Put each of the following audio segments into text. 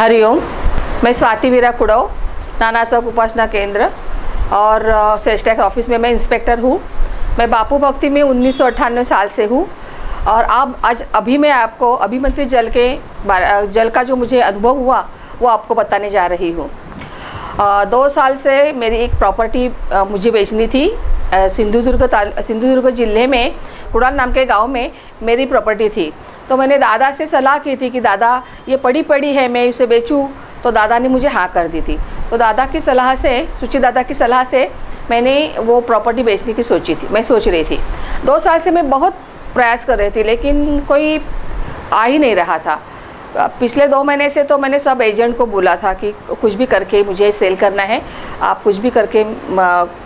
हरिओम मैं स्वाति वीरा कुड़ो, नाना सब उपासना केंद्र और सेल्स ऑफ़िस में मैं इंस्पेक्टर हूँ। मैं बापू भक्ति में उन्नीस सौ अट्ठानवे साल से हूँ और अब, आज अभी मैं आपको अभिमंत्री जल के जल का जो मुझे अनुभव हुआ, वो आपको बताने जा रही हूँ। दो साल से मेरी एक प्रॉपर्टी मुझे बेचनी थी सिंधुदुर्ग सिंधुदुर्ग ज़िले में, कुड़ाल नाम के गाँव में मेरी प्रॉपर्टी थी। तो मैंने दादा से सलाह की थी कि दादा, ये पड़ी पड़ी है, मैं इसे बेचूँ। तो दादा ने मुझे हाँ कर दी थी। तो दादा की सलाह से, सुचि दादा की सलाह से मैंने वो प्रॉपर्टी बेचने की सोची थी, मैं सोच रही थी। दो साल से मैं बहुत प्रयास कर रही थी, लेकिन कोई आ ही नहीं रहा था। पिछले दो महीने से तो मैंने सब एजेंट को बोला था कि कुछ भी करके मुझे सेल करना है, आप कुछ भी करके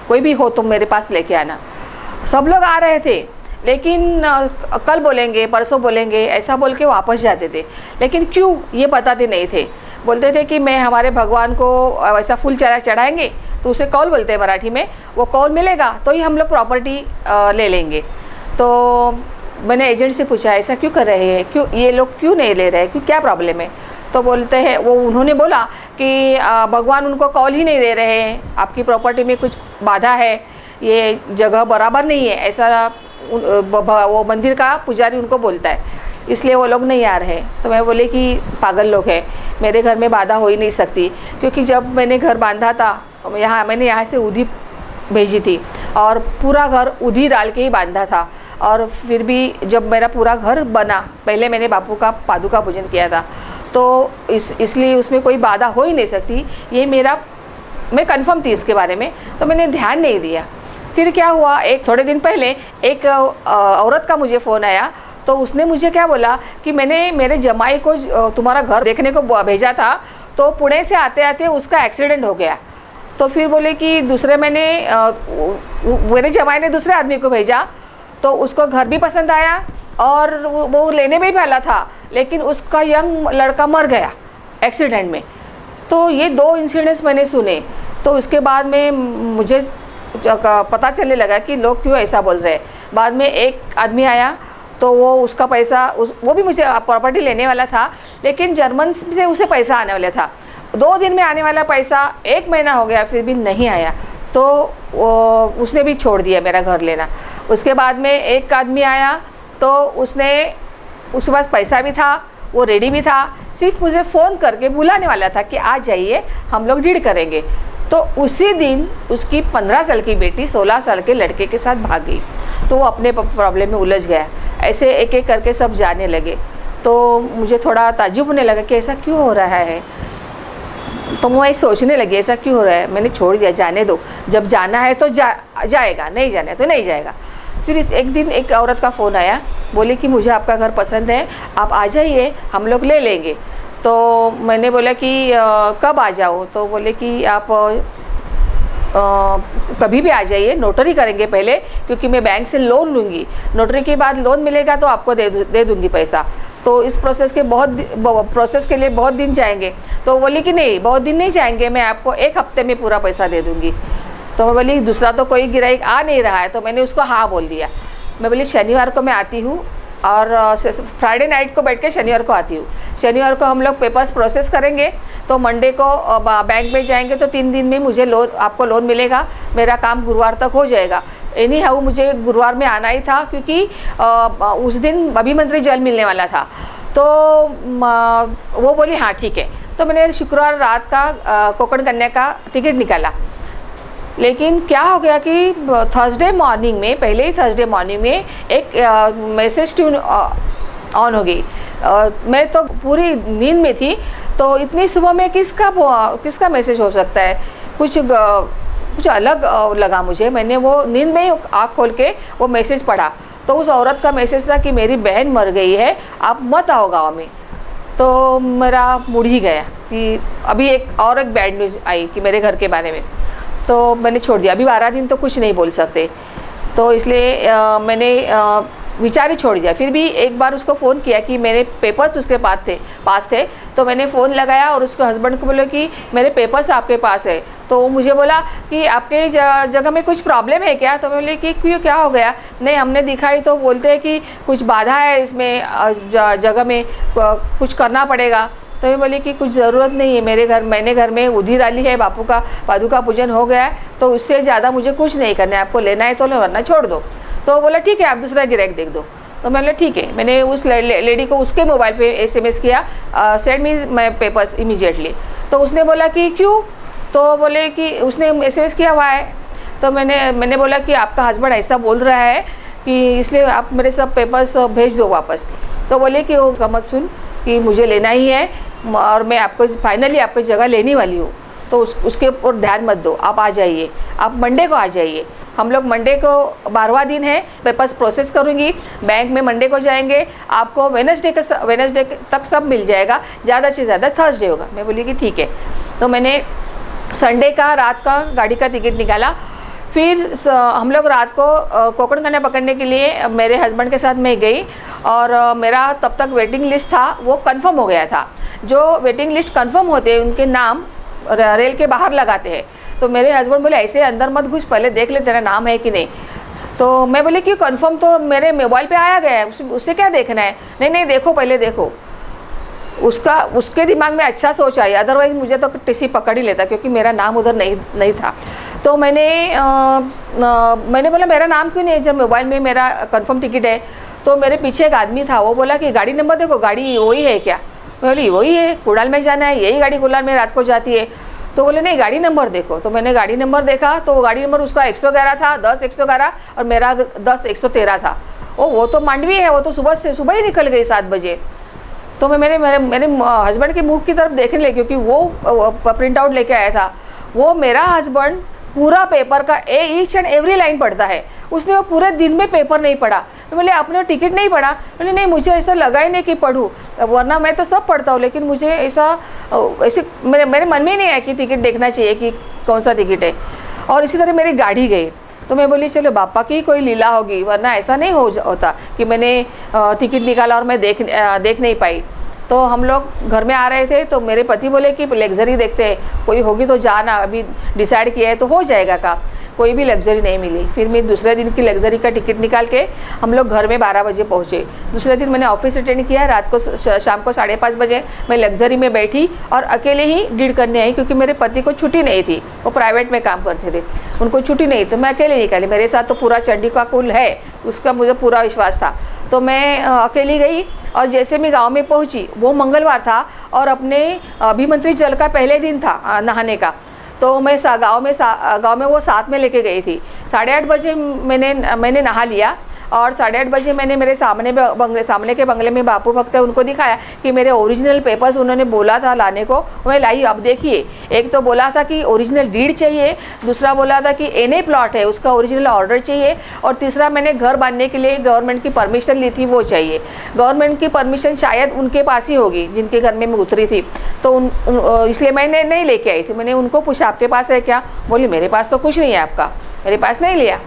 कोई भी हो तो मेरे पास लेके आना। सब लोग आ रहे थे। लेकिन कल बोलेंगे, परसों बोलेंगे, ऐसा बोल के वापस जाते थे। लेकिन क्यों? ये बताते नहीं थे। बोलते थे कि मैं हमारे भगवान को ऐसा फूल चढ़ा, चढ़ाएँगे तो उसे कौल बोलते हैं मराठी में, वो कौल मिलेगा तो ही हम लोग प्रॉपर्टी ले लेंगे। तो मैंने एजेंट से पूछा, ऐसा क्यों कर रहे हैं? क्यों, ये लोग क्यों नहीं ले रहे क्यों, क्या प्रॉब्लम है? तो बोलते हैं, वो उन्होंने बोला कि भगवान उनको कॉल ही नहीं दे रहे हैं। आपकी प्रॉपर्टी में कुछ बाधा है। ये जगह बराबर नहीं है। ऐसा वो मंदिर का पुजारी उनको बोलता है। इसलिए वो लोग नहीं आ रहे। तो मैं बोले कि पागल लोग हैं। मेरे घर में बाधा हो ही नहीं सकती। क्योंकि जब मैंने घर बांधा था यहाँ, मैंने यहाँ से उधी भेजी थी और पूरा घर उधी डाल के ही बांधा था। और फिर भी जब मेरा पूरा घर बना, पहले मैंने बापू का पादुका पूजन किया था तो इस, इसलिए उसमें कोई बाधा हो ही नहीं सकती। ये मेरा, मैं कंफर्म थी इसके बारे में तो मैंने ध्यान नहीं दिया। फिर क्या हुआ? एक थोड़े दिन पहले एक औरत का मुझे फ़ोन आया। तो उसने मुझे क्या बोला कि मैंने, मेरे जमाई को तुम्हारा घर देखने को भेजा था। तो पुणे से आते आते उसका एक्सीडेंट हो गया। तो फिर बोले कि दूसरे मैंने मेरे जमाई ने दूसरे आदमी को भेजा। तो उसको घर भी पसंद आया और वो लेने में भी वाला था, लेकिन उसका यंग लड़का मर गया एक्सीडेंट में। तो ये दो इंसिडेंट्स मैंने सुने। तो उसके बाद में मुझे पता चलने लगा कि लोग क्यों ऐसा बोल रहे हैं। बाद में एक आदमी आया तो वो उसका पैसा, उस, वो भी मुझे प्रॉपर्टी लेने वाला था, लेकिन जर्मन से उसे पैसा आने वाला था। दो दिन में आने वाला पैसा एक महीना हो गया, फिर भी नहीं आया। तो उसने भी छोड़ दिया मेरा घर लेना। उसके बाद में एक आदमी आया तो उसने, उसके पास पैसा भी था, वो रेडी भी था। सिर्फ़ मुझे फ़ोन करके बुलाने वाला था कि आ जाइए, हम लोग डील करेंगे। तो उसी दिन उसकी पंद्रह साल की बेटी, सोलह साल के लड़के के साथ भाग गई। तो वो अपने प्रॉब्लम में उलझ गया। ऐसे एक एक करके सब जाने लगे। तो मुझे थोड़ा ताजुब होने लगा कि ऐसा क्यों हो रहा है? तो मैं सोचने लगी, ऐसा क्यों हो रहा है? मैंने छोड़ दिया, जाने दो। जब जाना है तो जा, जाएगा, नहीं जाना है तो नहीं जाएगा। फिर इस एक दिन एक औरत का फ़ोन आया। बोले कि मुझे आपका घर पसंद है, आप आ जाइए, हम लोग ले लेंगे। तो मैंने बोला कि अ, कब आ जाओ? तो बोले कि आप अ, कभी भी आ जाइए नोटरी करेंगे पहले क्योंकि मैं बैंक से लोन लूँगी। नोटरी के बाद लोन मिलेगा तो आपको दे दे दूँगी पैसा। तो इस प्रोसेस के बहुत प्रोसेस के लिए बहुत दिन जाएँगे। तो बोली कि नहीं बहुत दिन नहीं जाएँगे मैं आपको एक हफ़्ते में पूरा पैसा दे दूँगी। तो मैं बोली दूसरा तो कोई गिराई आ नहीं रहा है तो मैंने उसको हाँ बोल दिया। मैं बोली शनिवार को मैं आती हूँ और फ्राइडे नाइट को बैठ के शनिवार को आती हूँ। शनिवार को हम लोग पेपर्स प्रोसेस करेंगे तो मंडे को बैंक में जाएँगे तो तीन दिन में मुझे लोन आपको लोन मिलेगा, मेरा काम गुरुवार तक हो जाएगा। एनी हाउ मुझे गुरुवार में आना ही था, क्योंकि उस दिन अभिमंत्री जल मिलने वाला था। तो वो बोली हाँ ठीक है। तो मैंने शुक्रवार रात का कोकण कन्या का टिकट निकाला। लेकिन क्या हो गया कि थर्सडे मॉर्निंग में, पहले ही थर्सडे मॉर्निंग में एक मैसेज ट्यून ऑन हो गई। मैं तो पूरी नींद में थी तो इतनी सुबह में किसका किसका मैसेज हो सकता है? कुछ कुछ अलग लगा मुझे। मैंने वो नींद में ही आँख खोल के वो मैसेज पढ़ा। तो उस औरत का मैसेज था कि मेरी बहन मर गई है, आप मत आओ गाँव में। तो मेरा मुड़ ही गया कि अभी एक और एक बैड न्यूज़ आई कि मेरे घर के बारे में। तो मैंने छोड़ दिया। अभी बारह दिन तो कुछ नहीं बोल सकते। तो इसलिए मैंने विचार ही छोड़ दिया। फिर भी एक बार उसको फ़ोन किया कि मेरे पेपर्स उसके पास थे पास थे। तो मैंने फ़ोन लगाया और उसके हस्बैंड को बोला कि मेरे पेपर्स आपके पास है। तो वो मुझे बोला कि आपके जगह में कुछ प्रॉब्लम है क्या? तो मैं बोली कि क्यों, क्या हो गया? नहीं, हमने दिखाई तो बोलते हैं कि कुछ बाधा है इसमें जगह में कुछ करना पड़ेगा। तो मैं बोली कि कुछ ज़रूरत नहीं है, मेरे घर, मैंने घर में उधी डाली है, बापू का, पादू का पूजन हो गया है तो उससे ज़्यादा मुझे कुछ नहीं करना है, आपको लेना है तो ले, वरना छोड़ दो। तो बोला, ठीक है, आप दूसरा गिराक देख दो। तो मैंने ठीक है। मैंने उस लेडी को उसके मोबाइल पे एसएमएस किया send me my papers immediately तो उसने बोला कि, क्यों? तो बोले कि, उसने एसएमएस किया हुआ है। तो मैंने मैंने बोला कि, आपका हस्बैंड ऐसा बोल रहा है कि इसलिए आप मेरे सब पेपर्स भेज दो वापस। तो बोले कि वो मत सुन कि मुझे लेना ही है और मैं आपको फाइनली आपको जगह लेने वाली हूँ। तो उस, उसके ऊपर ध्यान मत दो, आप आ जाइए। आप मंडे को आ जाइए। हम लोग मंडे को बारहवा दिन है पेपर्स प्रोसेस करूँगी। बैंक में मंडे को जाएँगे। आपको वेनसडे का वेनसडे तक सब मिल जाएगा। ज़्यादा से ज़्यादा थर्सडे होगा। मैं बोली कि ठीक है। तो मैंने संडे का, रात का गाड़ी का टिकट निकाला। फिर हम लोग रात को कोकण कन्या पकड़ने के लिए मेरे हस्बैंड के साथ मैं गई और मेरा तब तक वेटिंग लिस्ट था वो कंफर्म हो गया था। जो वेटिंग लिस्ट कंफर्म होते हैं उनके नाम रेल के बाहर लगाते हैं। तो मेरे हस्बैंड बोले ऐसे अंदर मत घुस पहले देख ले तेरा नाम है कि नहीं। तो मैं बोली कि कंफर्म तो मेरे मोबाइल पे आया गया है उस, उससे क्या देखना है? नहीं नहीं देखो पहले देखो। उसका उसके दिमाग में अच्छा सोच आई अदरवाइज़ मुझे तो टीसी पकड़ ही लेता क्योंकि मेरा नाम उधर नहीं नहीं था। तो मैंने आ, आ, मैंने बोला मेरा नाम क्यों नहीं है? जब मोबाइल में मेरा कंफर्म टिकट है तो मेरे पीछे एक आदमी था वो बोला कि गाड़ी नंबर देखो गाड़ी वही है क्या? बोली वही है कुड़ाल में जाना है यही गाड़ी कुड़ाल में रात को जाती है। तो बोले नहीं गाड़ी नंबर देखो। तो मैंने गाड़ी नंबर देखा तो गाड़ी नंबर उसका एक था दस एक और मेरा दस एक था। ओ वो तो मांडवी है वो तो सुबह से सुबह ही निकल गई सात बजे। तो मैं मेरे मेरे मेरे हस्बैंड के मुख की तरफ़ देखने लगी क्योंकि वो प्रिंट आउट लेके आया था। वो मेरा हस्बैंड पूरा पेपर का a each and every line पढ़ता है। उसने वो पूरे दिन में पेपर नहीं पढ़ा। तो बोले, आपने टिकट नहीं पढ़ा? बोले, नहीं, मुझे ऐसा लगा ही नहीं कि पढ़ूँ। वरना मैं तो सब पढ़ता हूँ, लेकिन मुझे ऐसा ऐसे मेरे मेरे मन में नहीं आया कि टिकट देखना चाहिए कि कौन सा टिकट है। और इसी तरह मेरी गाड़ी गई। तो मैं बोली, चलो, बापा की कोई लीला होगी, वरना ऐसा नहीं हो होता कि मैंने टिकट निकाला और मैं देख देख नहीं पाई। तो हम लोग घर में आ रहे थे तो मेरे पति बोले कि लग्जरी देखते हैं, कोई होगी तो जाना, अभी डिसाइड किया है तो हो जाएगा काम। कोई भी लग्जरी नहीं मिली। फिर मैं दूसरे दिन की लग्जरी का टिकट निकाल के हम लोग घर में बारह बजे पहुँचे। दूसरे दिन मैंने ऑफ़िस अटेंड किया, रात को शाम को साढ़े पाँच बजे मैं लग्जरी में बैठी और अकेले ही डीड करने आई क्योंकि मेरे पति को छुट्टी नहीं थी। वो प्राइवेट में काम करते थे। उनको छुट्टी नहीं तो मैं अकेले निकाली। मेरे साथ तो पूरा चंडी का कुल है, उसका मुझे पूरा विश्वास था। तो मैं अकेली गई और जैसे मैं गाँव में पहुँची, वो मंगलवार था और अपने अभिमंत्री जल का पहले दिन था नहाने का। तो मैं गाँव में गाँव में वो साथ में लेके गई थी। साढ़े आठ बजे मैंने मैंने नहा लिया। और साढ़े आठ बजे मैंने मेरे सामने बंगले सामने के बंगले में बापू भक्त है उनको दिखाया कि मेरे ओरिजिनल पेपर्स उन्होंने बोला था लाने को। मैं लाई अब देखिए एक तो बोला था कि ओरिजिनल डीड चाहिए दूसरा बोला था कि एन प्लॉट है उसका ओरिजिनल ऑर्डर चाहिए और तीसरा मैंने घर बांधने के लिए गवर्नमेंट की परमिशन ली थी वो चाहिए। गवर्नमेंट की परमिशन शायद उनके पास ही होगी जिनके घर में मैं उतरी थी। तो उन, इसलिए मैंने नहीं लेके आई थी। मैंने उनको पूछा आपके पास है क्या? बोली मेरे पास तो कुछ नहीं है आपका। मेरे पास नहीं लिया।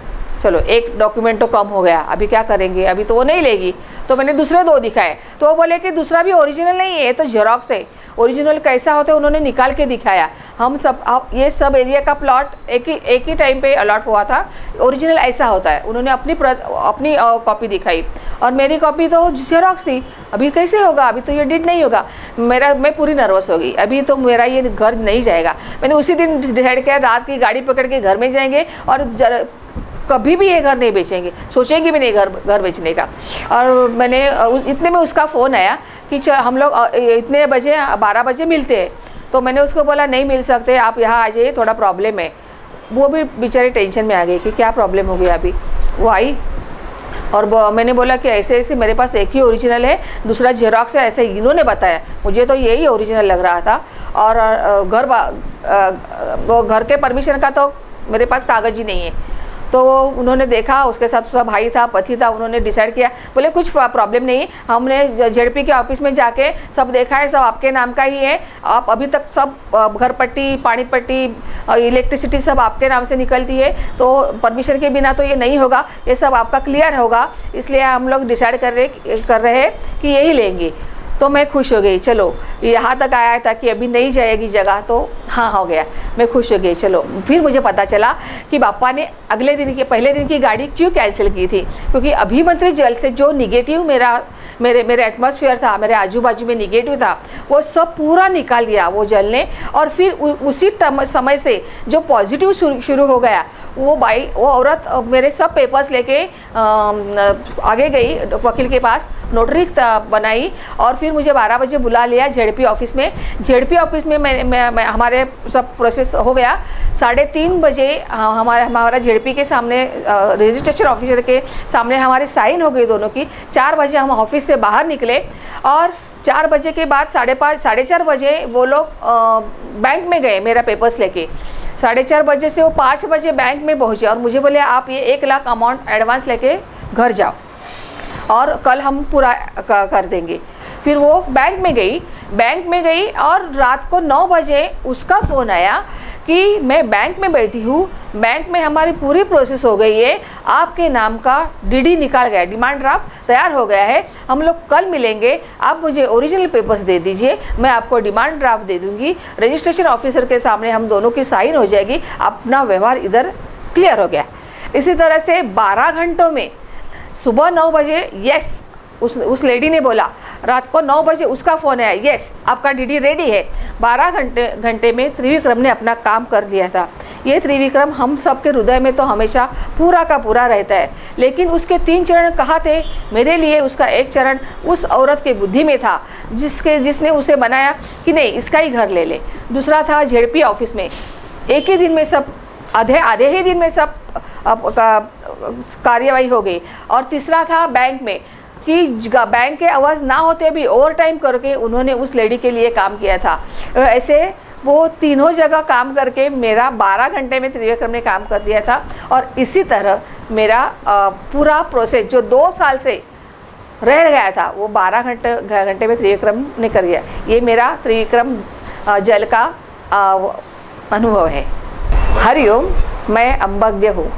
चलो, एक डॉक्यूमेंट तो कम हो गया, अभी क्या करेंगे? अभी तो वो नहीं लेगी। तो मैंने दूसरे दो दिखाए। तो वो बोले कि दूसरा भी ओरिजिनल नहीं है तो जेरोक्स है। ओरिजिनल कैसा होता है, उन्होंने निकाल के दिखाया। हम सब, आप, ये सब एरिया का प्लॉट एक ही एक ही टाइम पे अलॉट हुआ था। ओरिजिनल ऐसा होता है। उन्होंने अपनी अपनी कॉपी दिखाई। और मेरी कॉपी तो जेरोक्स थी। अभी कैसे होगा? अभी तो ये डिट नहीं होगा। मेरा, मैं पूरी नर्वस होगी। अभी तो मेरा ये घर नहीं जाएगा। मैंने उसी दिन डिसाइड किया, रात की गाड़ी पकड़ के घर में जाएँगे और कभी भी ये घर नहीं बेचेंगे, सोचेंगे भी नहीं घर घर बेचने का। और मैंने, इतने में उसका फ़ोन आया कि हम लोग इतने बजे, बारह बजे मिलते हैं। तो मैंने उसको बोला, नहीं मिल सकते, आप यहाँ आ जाइए, थोड़ा प्रॉब्लम है। वो भी बेचारे टेंशन में आ गई कि क्या प्रॉब्लम हो गई अभी। वो आई और मैंने बोला कि ऐसे ऐसे मेरे पास एक ही ओरिजिनल है, दूसरा जेरोक्स है, ऐसे इन्होंने बताया। मुझे तो यही ओरिजिनल लग रहा था। और घर घर के परमिशन का तो मेरे पास कागज़ ही नहीं है। तो उन्होंने देखा, उसके साथ उसका भाई था, पति था, उन्होंने डिसाइड किया। बोले, कुछ प्रॉब्लम नहीं, हमने जेडपी के ऑफ़िस में जाके सब देखा है, सब आपके नाम का ही है। आप अभी तक सब घर पट्टी, पानी पट्टी इलेक्ट्रिसिटी सब आपके नाम से निकलती है तो परमिशन के बिना तो ये नहीं होगा, ये सब आपका क्लियर होगा। इसलिए हम लोग डिसाइड कर रहे कर रहे हैं कि यही लेंगे। तो मैं खुश हो गई चलो यहाँ तक आया था कि अभी नहीं जाएगी जगह तो हाँ हो गया मैं खुश हो गई चलो। फिर मुझे पता चला कि पापा ने अगले दिन के पहले दिन की गाड़ी क्यों कैंसिल की थी क्योंकि अभी मंत्री जल से जो निगेटिव मेरा मेरे मेरे एटमोसफियर था मेरे आजू बाजू में निगेटिव था वो सब पूरा निकाल दिया वो जल ने और फिर उ, उसी समय से जो पॉजिटिव शुरू हो गया वो बाई वो औरत मेरे सब पेपर्स लेके आगे गई वकील के पास नोटरी बनाई और फिर मुझे 12 बजे बुला लिया जेडपी ऑफ़िस में। जेडपी ऑफ़िस में मैं, मैं, मैं हमारे सब प्रोसेस हो गया। साढ़े तीन बजे हमारे हमारा जेडपी के सामने रजिस्ट्रेशन ऑफिसर के सामने हमारे साइन हो गई दोनों की। चार बजे हम ऑफ़िस से बाहर निकले और चार बजे के बाद साढ़े पाँच साढ़े चार बजे वो लोग बैंक में गए मेरा पेपर्स लेके। साढ़े चार बजे से वो पाँच बजे बैंक में पहुँचे और मुझे बोले, आप ये एक लाख अमाउंट एडवांस लेके घर जाओ और कल हम पूरा कर देंगे। फिर वो बैंक में गई, बैंक में गई और रात को नौ बजे उसका फ़ोन आया कि मैं बैंक में बैठी हूँ, बैंक में हमारी पूरी प्रोसेस हो गई है। आपके नाम का डीडी निकाल गया डिमांड ड्राफ्ट तैयार हो गया है। हम लोग कल मिलेंगे। आप मुझे ओरिजिनल पेपर्स दे दीजिए, मैं आपको डिमांड ड्राफ्ट दे दूँगी। रजिस्ट्रेशन ऑफिसर के सामने हम दोनों की साइन हो जाएगी। अपना व्यवहार इधर क्लियर हो गया। इसी तरह से 12 घंटों में सुबह नौ बजे यस उस उस लेडी ने बोला, रात को नौ बजे उसका फ़ोन आया. यस आपका डीडी रेडी है. बारह घंटे घंटे में त्रिविक्रम ने अपना काम कर दिया था। ये त्रिविक्रम हम सब के हृदय में तो हमेशा पूरा का पूरा रहता है। लेकिन उसके तीन चरण कहाँ थे? मेरे लिए उसका एक चरण उस औरत के बुद्धि में था, जिसके, जिसने उसे बनाया कि नहीं, इसका ही घर ले ले। दूसरा था झेड़पी ऑफ़िस में। एक ही दिन में सब, आधे आधे ही दिन में सब कार्यवाही हो गई। और तीसरा था बैंक में। कि बैंक के आवाज़ ना होते भी ओवर टाइम करके उन्होंने उस लेडी के लिए काम किया था। ऐसे वो तीनों जगह काम करके मेरा 12 घंटे में त्रिविक्रम ने काम कर दिया था और इसी तरह मेरा पूरा प्रोसेस जो दो साल से रह गया था, वो 12 घंटे घंटे में त्रिविक्रम ने कर दिया। ये मेरा त्रिविक्रम जल का अनुभव है। हरिओम, मैं अम्बज्ञ हूँ।